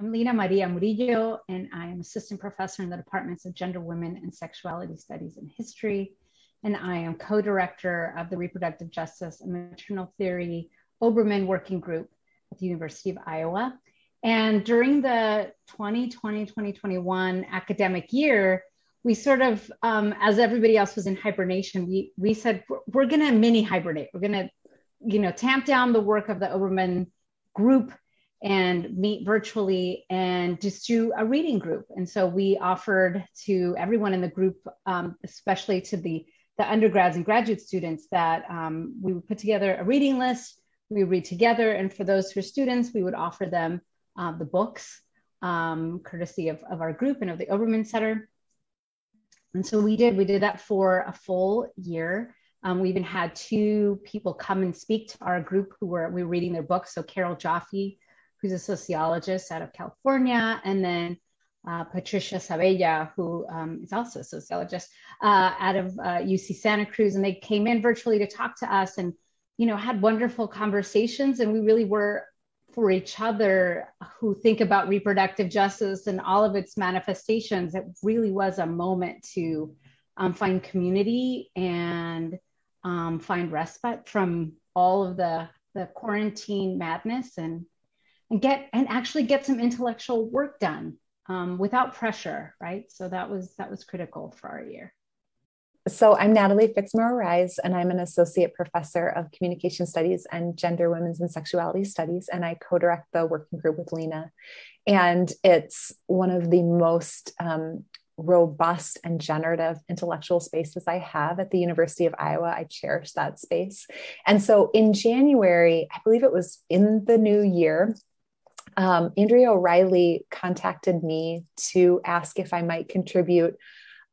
I'm Lina Maria Murillo, and I am assistant professor in the departments of Gender, Women, and Sexuality Studies and History. And I am co director of the Reproductive Justice and Maternal Theory Obermann Working Group at the University of Iowa. And during the 2020 2021 academic year, we sort of, um, as everybody else was in hibernation, we, we said, we're, we're going to mini hibernate. We're going to, you know, tamp down the work of the Obermann group and meet virtually and just do a reading group. And so we offered to everyone in the group, um, especially to the, the undergrads and graduate students, that um, we would put together a reading list, we read together. And for those who are students, we would offer them uh, the books, um, courtesy of, of our group and of the Obermann Center. And so we did, we did that for a full year. Um, we even had two people come and speak to our group who were, we were reading their books. So Carole Joffe, who's a sociologist out of California, and then uh, Patricia Zavella, who um, is also a sociologist uh, out of uh, UC Santa Cruz, and they came in virtually to talk to us, and you know had wonderful conversations, and we really were for each other who think about reproductive justice and all of its manifestations. It really was a moment to um, find community and um, find respite from all of the the quarantine madness and and get and actually get some intellectual work done um, without pressure right so that was that was critical for our year so i'm natalie Fixmer-Oraiz and i'm an associate professor of communication studies and gender women's and sexuality studies and i co-direct the working group with Lina and it's one of the most um, robust and generative intellectual spaces I have at the University of Iowa. I cherish that space. And so in January, I believe it was in the new year, um, Andrea O'Reilly contacted me to ask if I might contribute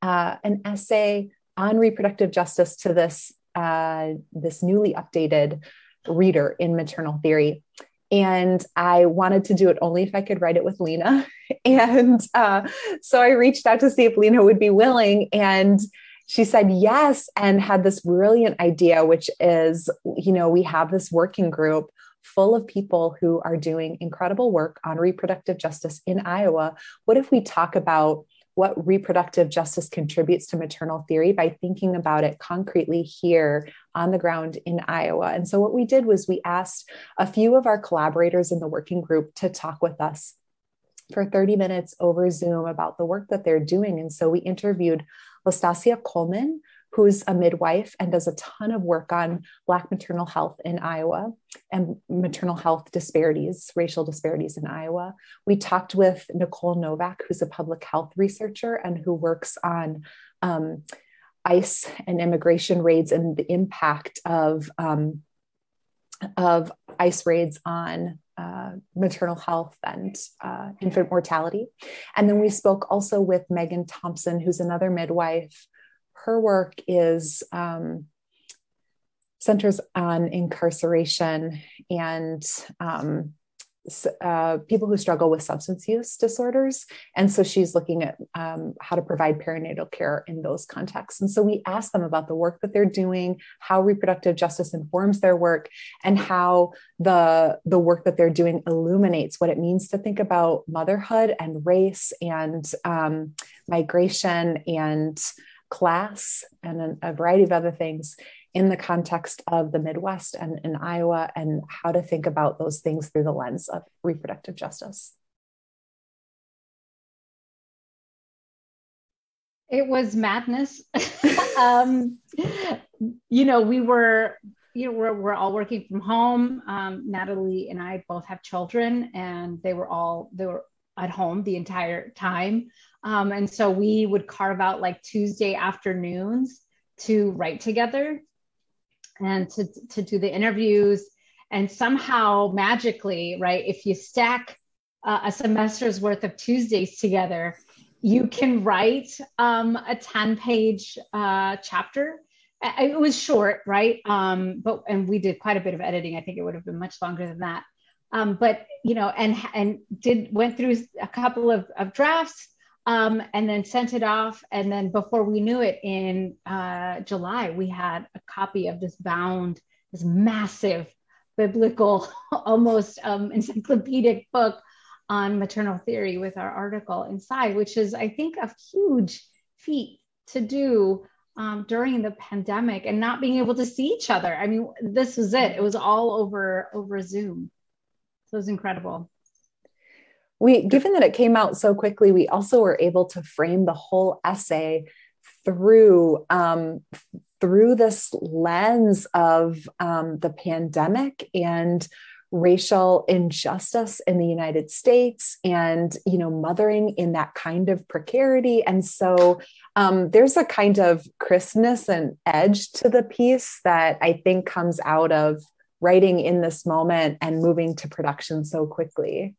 uh, an essay on reproductive justice to this uh, this newly updated reader in maternal theory. And I wanted to do it only if I could write it with Lina. And uh, so I reached out to see if Lina would be willing. And she said yes, and had this brilliant idea, which is, you know, we have this working group full of people who are doing incredible work on reproductive justice in Iowa. What if we talk about what reproductive justice contributes to maternal theory by thinking about it concretely here on the ground in Iowa. And so, what we did was we asked a few of our collaborators in the working group to talk with us for 30 minutes over Zoom about the work that they're doing. And so, we interviewed Lastasia Coleman, who's a midwife and does a ton of work on Black maternal health in Iowa and maternal health disparities, racial disparities in Iowa. We talked with Nicole Novak, who's a public health researcher and who works on um, ICE and immigration raids and the impact of, um, of ICE raids on uh, maternal health and uh, infant mortality. And then we spoke also with Megan Thompson, who's another midwife her work is um, centers on incarceration and um, uh, people who struggle with substance use disorders. And so she's looking at um, how to provide perinatal care in those contexts. And so we asked them about the work that they're doing, how reproductive justice informs their work, and how the, the work that they're doing illuminates what it means to think about motherhood and race and um, migration and class and a, variety of other things in the context of the Midwest and in Iowa, and how to think about those things through the lens of reproductive justice. It was madness. um, you know, we were, you know, we're, we're all working from home. Um, Natalie and I both have children, and they were all they were at home the entire time. Um, and so we would carve out like Tuesday afternoons to write together and to, to do the interviews. And somehow magically, right, if you stack uh, a semester's worth of Tuesdays together, you can write um, a 10 page uh, chapter. It was short, right? Um, but and we did quite a bit of editing. I think it would have been much longer than that. Um, but you know, and and did went through a couple of, of drafts, um, and then sent it off. And then before we knew it, in uh, July, we had a copy of this bound, this massive biblical, almost um, encyclopedic book on maternal theory with our article inside, which is, I think, a huge feat to do um, during the pandemic and not being able to see each other. I mean, this was it. It was all over over Zoom. So it was incredible. We, given that it came out so quickly, we also were able to frame the whole essay through um, through this lens of um, the pandemic and racial injustice in the United States and you know mothering in that kind of precarity and so um, there's a kind of crispness and edge to the piece that I think comes out of writing in this moment and moving to production so quickly.